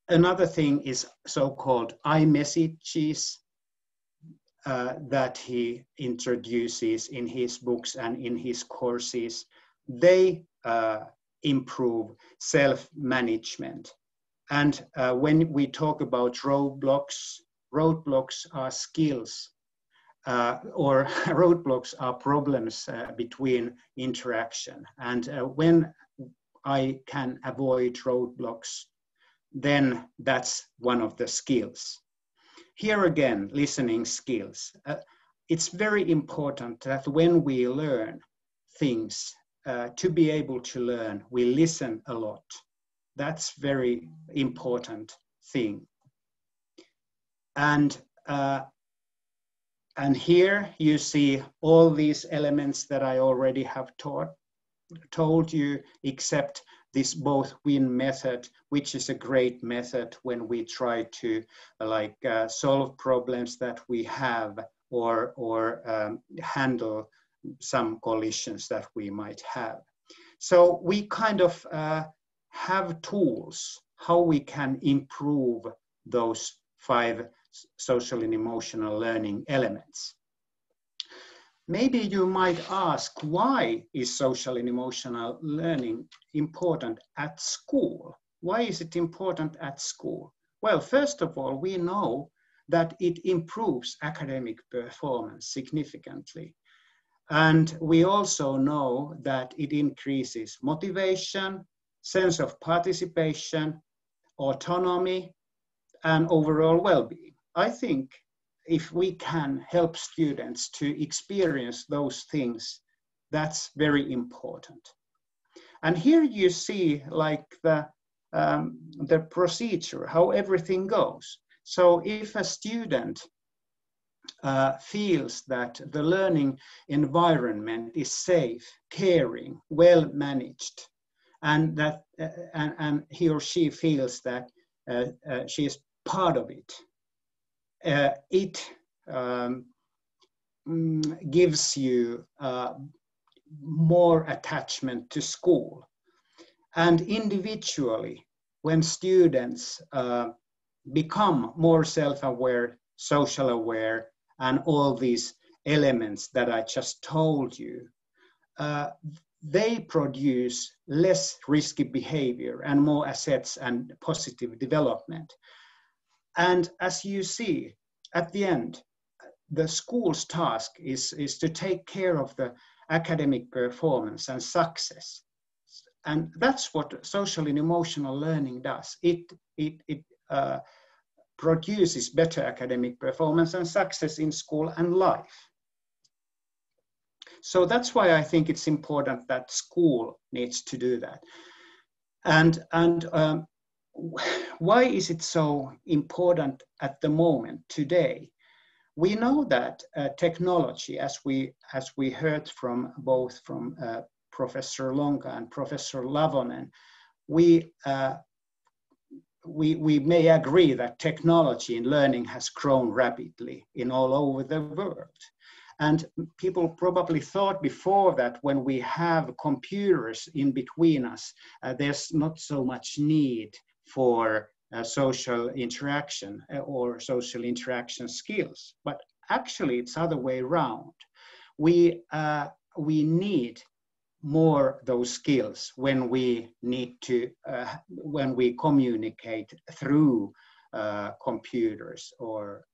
[SPEAKER 4] Another thing is so-called I-messages uh, that he introduces in his books and in his courses. They uh, improve self-management. And uh, when we talk about roadblocks, roadblocks are skills uh, or roadblocks are problems uh, between interaction. And uh, when I can avoid roadblocks, then that's one of the skills. Here again, listening skills. Uh, it's very important that when we learn things uh, to be able to learn, we listen a lot. That's very important thing. And uh, and here you see all these elements that I already have taught, told you, except this both win method, which is a great method when we try to like uh, solve problems that we have or, or um, handle some collisions that we might have. So we kind of uh, have tools how we can improve those five social and emotional learning elements. Maybe you might ask why is social and emotional learning important at school? Why is it important at school? Well, first of all, we know that it improves academic performance significantly. And we also know that it increases motivation, sense of participation, autonomy, and overall well-being. I think if we can help students to experience those things, that's very important. And here you see like the, um, the procedure, how everything goes. So if a student uh, feels that the learning environment is safe, caring, well managed, and that uh, and, and, he or she feels that uh, uh she is part of it, it um, mm, gives you uh, more attachment to school. And individually, when students become more self-aware, social aware, and all these elements that I just told you, uh, they produce less risky behavior and more assets and positive development. And as you see, at the end, the school's task is, is to take care of the academic performance and success. And that's what social and emotional learning does. It, it, it uh, produces better academic performance and success in school and life. So that's why I think it's important that school needs to do that. And, and um, why is it so important at the moment today? We know that uh, technology, as we, as we heard from both from uh, Professor Lonka and Professor Lavonen, we uh, we, we may agree that technology in learning has grown rapidly in all over the world. And people probably thought before that when we have computers in between us, uh, there's not so much need for uh, social interaction uh, or social interaction skills. But actually, it's other way around. We, uh, we need more those skills when we need to uh, when we communicate through uh, computers or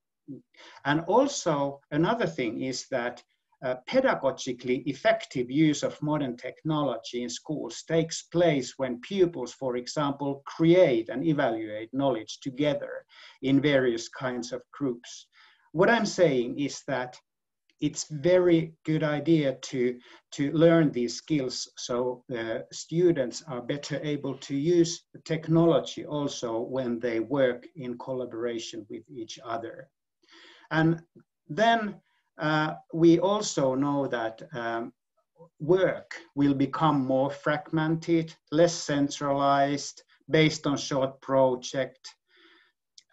[SPEAKER 4] and also another thing is that uh, pedagogically effective use of modern technology in schools takes place when pupils, for example, create and evaluate knowledge together in various kinds of groups. What I'm saying is that it's very good idea to, to learn these skills so the students are better able to use technology also when they work in collaboration with each other. And then uh, we also know that um, work will become more fragmented, less centralized, based on short project.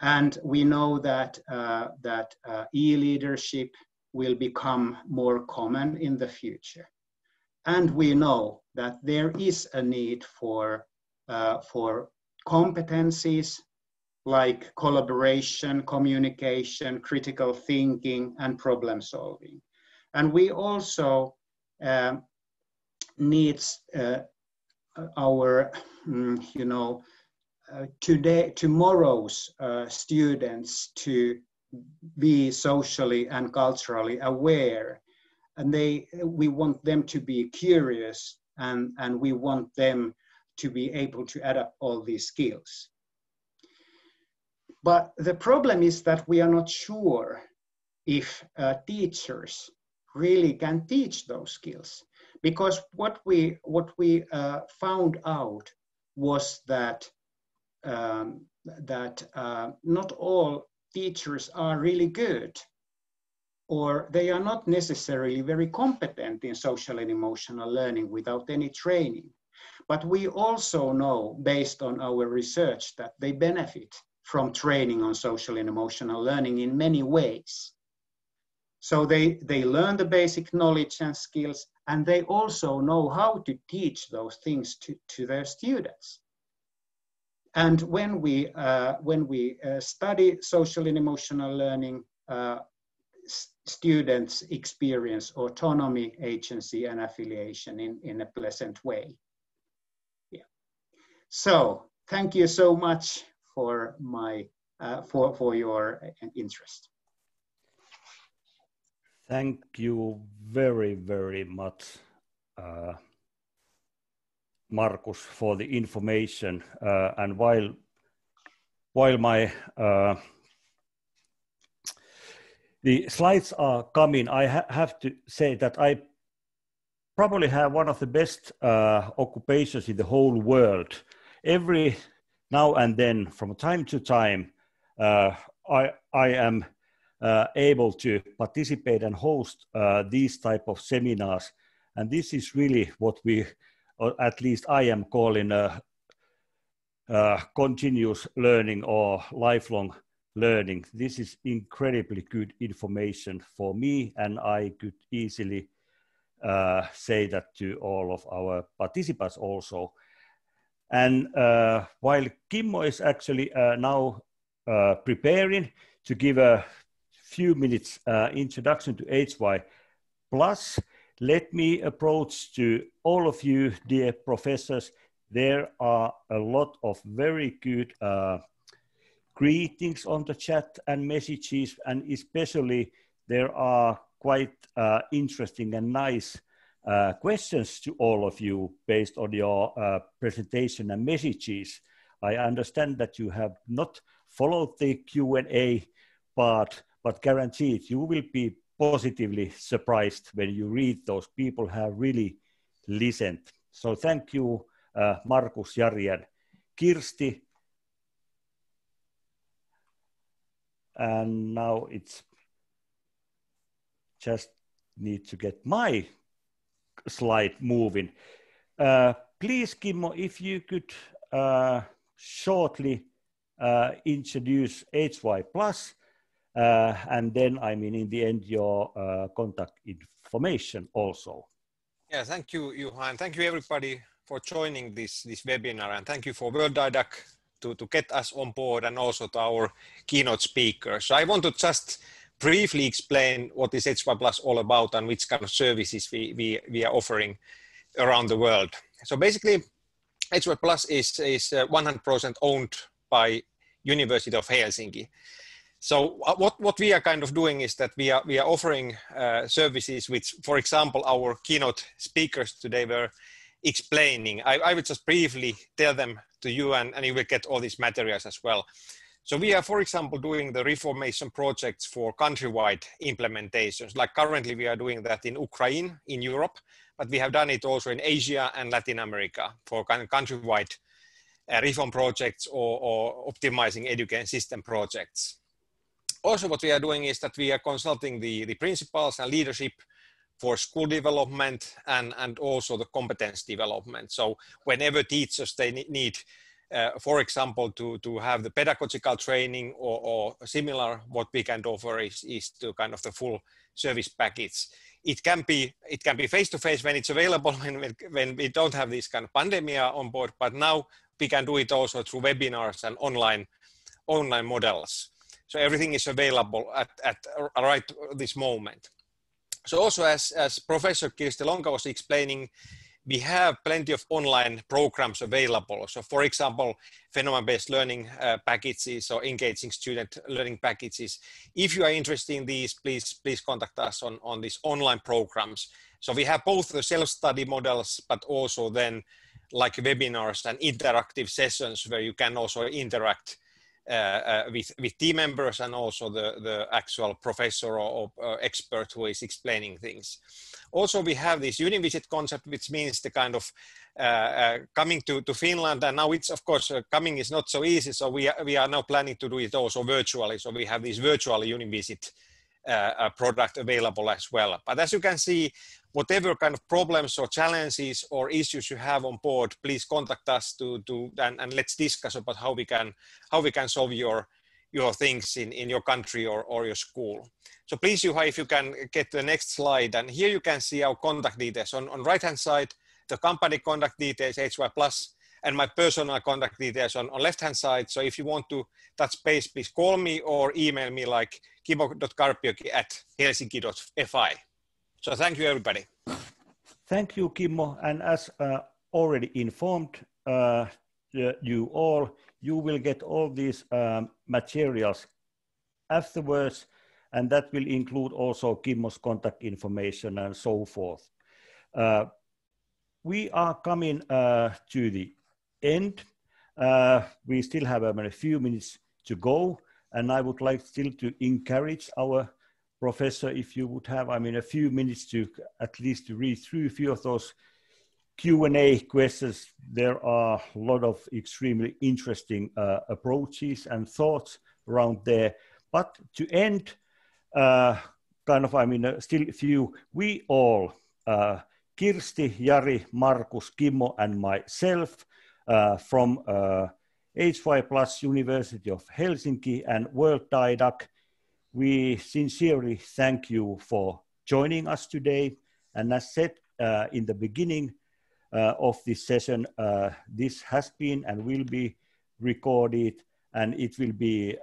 [SPEAKER 4] And we know that, uh, that uh, e-leadership will become more common in the future. And we know that there is a need for, uh, for competencies like collaboration, communication, critical thinking, and problem solving. And we also uh, needs uh, our, mm, you know, uh, today, tomorrow's uh, students to be socially and culturally aware. And they, we want them to be curious and, and we want them to be able to adapt all these skills. But the problem is that we are not sure if uh, teachers really can teach those skills. Because what we, what we uh, found out was that, um, that uh, not all teachers are really good or they are not necessarily very competent in social and emotional learning without any training. But we also know, based on our research, that they benefit from training on social and emotional learning in many ways. So they, they learn the basic knowledge and skills, and they also know how to teach those things to, to their students. And when we, uh, when we uh, study social and emotional learning, uh, students experience autonomy, agency, and affiliation in, in a pleasant way. Yeah. So thank you so much for my uh, for for your interest.
[SPEAKER 1] Thank you very very much, uh, Markus, for the information. Uh, and while while my uh, the slides are coming, I ha have to say that I probably have one of the best uh, occupations in the whole world. Every now and then, from time to time, uh, I, I am uh, able to participate and host uh, these type of seminars. And this is really what we, or at least I am calling a, a continuous learning or lifelong learning. This is incredibly good information for me, and I could easily uh, say that to all of our participants also. And uh, while Kimmo is actually uh, now uh, preparing to give a few minutes introduction to HY Plus, let me approach to all of you, dear professors. There are a lot of very good uh, greetings on the chat and messages, and especially there are quite uh, interesting and nice uh, questions to all of you based on your uh, presentation and messages. I understand that you have not followed the Q&A part, but guaranteed you will be positively surprised when you read those people have really listened. So thank you, uh, Markus, Jari, and Kirsti. and now it's just need to get my slide moving. Uh, please, Kimmo, if you could uh, shortly uh, introduce HY Plus, and then, I mean, in the end, your contact information also.
[SPEAKER 3] Yeah, thank you, Johan. Thank you, everybody, for joining this, this webinar, and thank you for Worlddidac to, to get us on board and also to our keynote speakers. So I want to just briefly explain what is HY Plus all about and which kind of services we, we, we are offering around the world. So basically, HY Plus is, is 100% uh, owned by University of Helsinki. So uh, what, what we are kind of doing is that we are, we are offering uh, services which, for example, our keynote speakers today were explaining. I, I would just briefly tell them to you and, and you will get all these materials as well. So we are, for example, doing the reformation projects for countrywide implementations. Like currently we are doing that in Ukraine, in Europe, but we have done it also in Asia and Latin America for countrywide uh, reform projects or, or optimizing education system projects. Also what we are doing is that we are consulting the, the principals and leadership for school development and, and also the competence development. So whenever teachers they need, uh, for example, to, to have the pedagogical training or, or similar, what we can offer is, is to kind of the full service package. It can be it can be face to face when it's available when when we don't have this kind of pandemia on board, but now we can do it also through webinars and online online models. So everything is available at, at right this moment. So also as, as Professor Kirsti was explaining, we have plenty of online programs available. So for example, phenomenon-based learning uh, packages or engaging student learning packages. If you are interested in these, please, please contact us on, on these online programs. So we have both the self-study models, but also then like webinars and interactive sessions where you can also interact with, with team members and also the, the actual professor or, or expert who is explaining things. Also, we have this Univisit concept, which means the kind of uh, uh, coming to, to Finland, and now it's of course uh, coming is not so easy. So we are, we are now planning to do it also virtually. So we have this virtual Univisit uh, product available as well. But as you can see, whatever kind of problems or challenges or issues you have on board, please contact us to, to and, and let's discuss about how we can how we can solve your your things in, in your country or, or your school. So please, Juha, if you can get the next slide. And here you can see our contact details. On, on right-hand side, the company contact details, HY Plus, and my personal contact details on, on left hand side. So if you want to touch base, please call me or email me like kimmo.karpijoki at helsinki.fi. So thank you everybody.
[SPEAKER 1] Thank you, Kimmo. And as uh, already informed uh, you all, you will get all these um, materials afterwards, and that will include also Kimmo's contact information and so forth. Uh, we are coming uh, to the end. Uh, we still have um, a few minutes to go, and I would like still to encourage our professor, if you would have, I mean, a few minutes to at least to read through a few of those Q&A questions. There are a lot of extremely interesting uh, approaches and thoughts around there. But to end, uh, kind of, I mean, uh, still a few, we all, uh, Kirsti, Jari, Markus, Kimmo, and myself from HY Plus University of Helsinki and Worlddidac, we sincerely thank you for joining us today. And as said uh, in the beginning uh, of this session, uh, this has been and will be recorded and it will be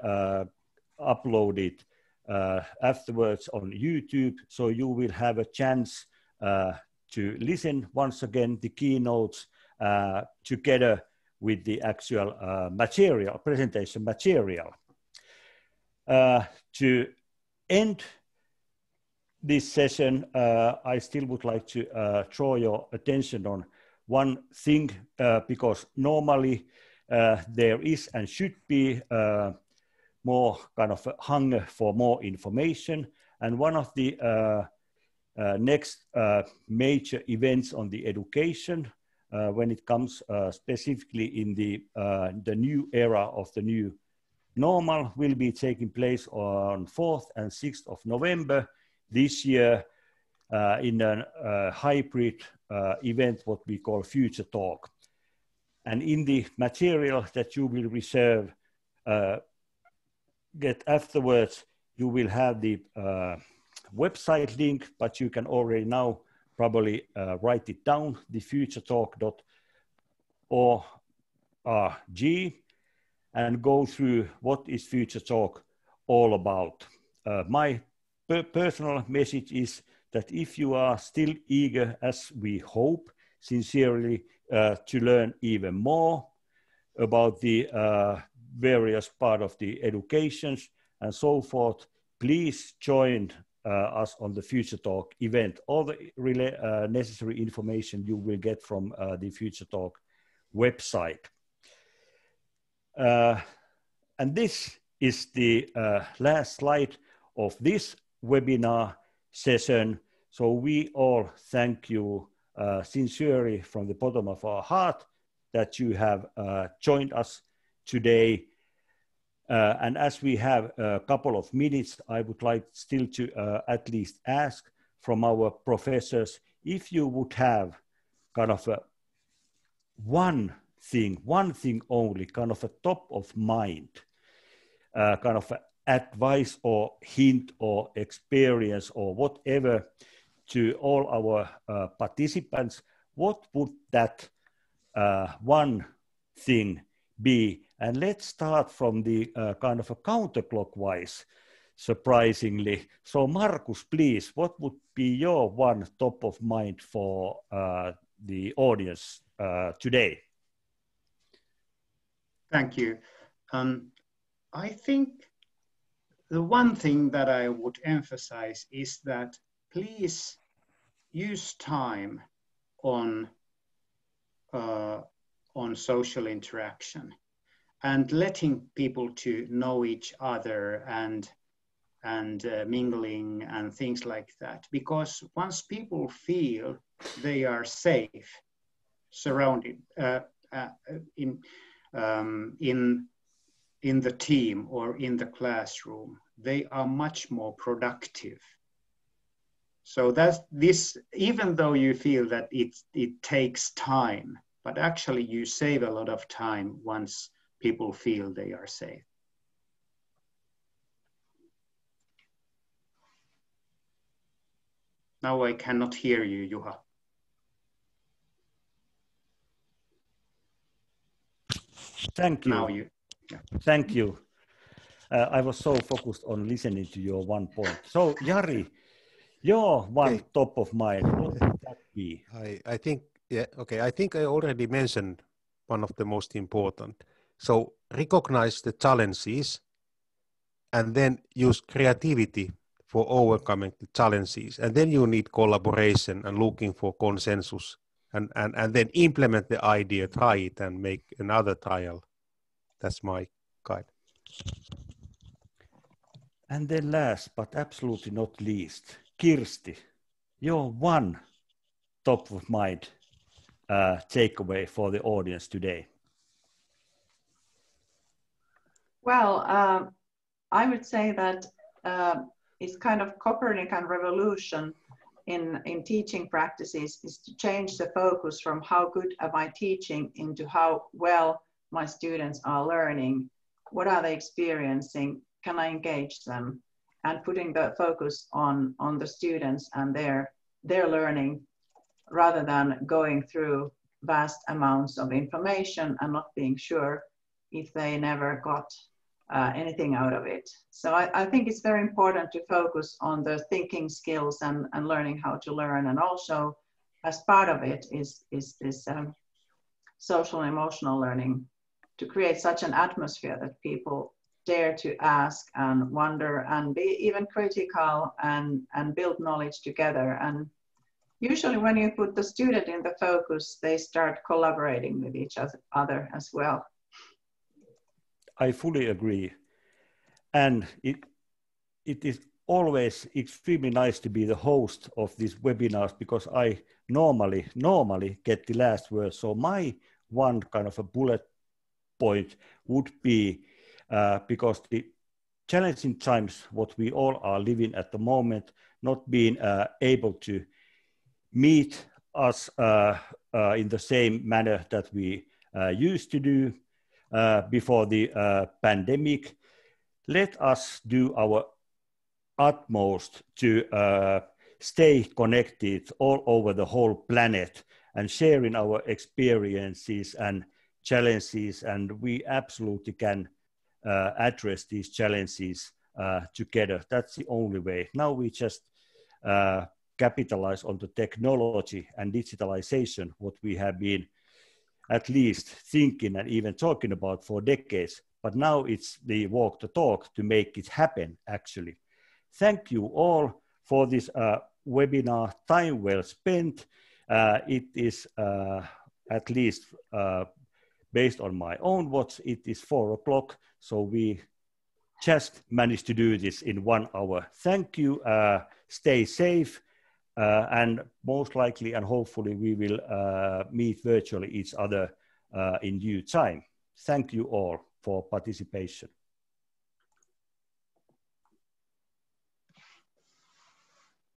[SPEAKER 1] uploaded uh, afterwards on YouTube. So you will have a chance uh, to listen once again the keynotes uh, together with the actual uh, material, presentation material. Uh, to end this session, uh, I still would like to draw your attention on one thing, because normally there is and should be more kind of hunger for more information. And one of the uh, uh, next uh, major events on the education uh, when it comes uh, specifically in the, uh, the new era of the new normal will be taking place on 4th and 6th of November this year in a hybrid event, what we call Future Talk. And in the material that you will reserve, get afterwards, you will have the uh, website link, but you can already now probably uh, write it down, the futuretalk.org, and go through what is Future Talk all about. Uh, my per personal message is that if you are still eager, as we hope, sincerely, uh, to learn even more about the uh, various part of the educations and so forth, please join us on the Future Talk event. All the uh, necessary information you will get from uh, the Future Talk website. Uh, and this is the uh, last slide of this webinar session. So we all thank you uh, sincerely from the bottom of our heart that you have joined us today. Uh, and as we have a couple of minutes, I would like still to uh, at least ask from our professors if you would have kind of a one thing, one thing only, kind of a top of mind, uh, kind of advice or hint or experience or whatever to all our uh, participants, what would that uh, one thing be? And let's start from the uh, kind of a counterclockwise, surprisingly. So Markus, please, what would be your one top of mind for uh, the audience uh, today?
[SPEAKER 4] Thank you. Um, I think the one thing that I would emphasize is that please use time on uh, on social interaction and letting people to know each other and and uh, mingling and things like that. Because once people feel they are safe surrounded uh, uh, in um, in in the team or in the classroom they are much more productive. So that's this even though you feel that it it takes time but actually you save a lot of time once people feel they are safe. Now I cannot hear you, Juha.
[SPEAKER 1] Thank you.
[SPEAKER 4] Now you.
[SPEAKER 1] Yeah. Thank you. Uh, I was so focused on listening to your one point. So, Jari, your one okay. top of mind, what would that be?
[SPEAKER 6] I, I think, yeah, okay. I think I already mentioned one of the most important. So, recognize the challenges and then use creativity for overcoming the challenges. And then you need collaboration and looking for consensus and, and, and then implement the idea, try it and make another trial. That's my guide.
[SPEAKER 1] And then last but absolutely not least, Kirsti, your one top of mind uh, takeaway for the audience today.
[SPEAKER 2] Well, uh, I would say that uh, it's kind of Copernican revolution in, in teaching practices is to change the focus from how good am I teaching into how well my students are learning. What are they experiencing? Can I engage them? And putting the focus on, on the students and their, their learning rather than going through vast amounts of information and not being sure if they never got uh, anything out of it. So I, I, think it's very important to focus on the thinking skills and, and learning how to learn. And also as part of it is, is this um, social and emotional learning to create such an atmosphere that people dare to ask and wonder and be even critical and, and build knowledge together. And usually when you put the student in the focus, they start collaborating with each other as well.
[SPEAKER 1] I fully agree. And it, it is always extremely nice to be the host of these webinars because I normally, normally get the last word. So my one kind of a bullet point would be uh, because the challenging times, what we all are living at the moment, not being uh, able to meet us uh, uh in the same manner that we uh, used to do, before the pandemic. Let us do our utmost to stay connected all over the whole planet and sharing our experiences and challenges. And we absolutely can uh, address these challenges uh, together. That's the only way. Now we just uh, capitalize on the technology and digitalization, what we have been at least thinking and even talking about for decades. But now it's the walk the talk to make it happen, actually. Thank you all for this uh, webinar. Time well spent. Uh, it is uh, at least uh, based on my own watch, it is four o'clock. So we just managed to do this in one hour. Thank you. Uh, stay safe uh, and most likely and hopefully we will uh, meet virtually each other uh, in due time. Thank you all for participation.